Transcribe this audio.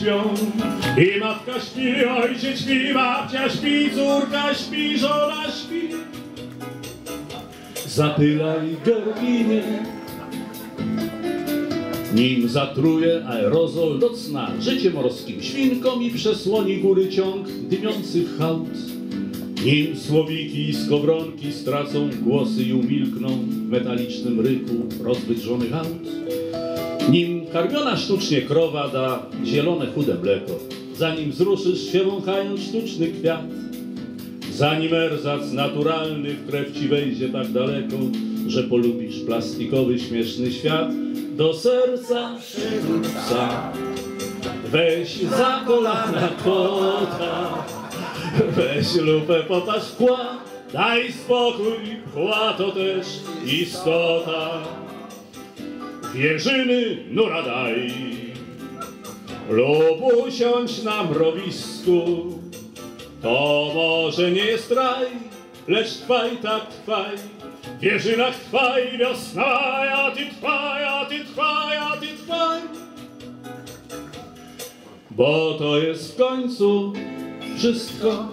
śpią. I matka śpi, ojciec śpi, babcia śpi, córka śpi, żona śpi. Zapylaj gerbinie, nim zatruje aerozol do cna życiem morskim świnkom i przesłoni góry ciąg dymiących hałd. Nim słowiki i skowronki stracą głosy i umilkną w metalicznym ryku rozwydrzonych aut. Nim karmiona sztucznie krowa da zielone chude mleko, zanim wzruszysz się wąchając sztuczny kwiat, zanim erzac naturalny w krew ci wejdzie tak daleko, że polubisz plastikowy śmieszny świat, do serca psa. Weź za kolana kota, weź lupę popatrz w kła, daj spokój, kła to też istota. Wierzyny nura daj, lub usiądź na mrowisku, to może nie jest raj, lecz trwaj tak trwaj. W wieżynach trwaj, wiosna a ty trwaj, a ty trwaj, a ty trwaj. Bo to jest w końcu wszystko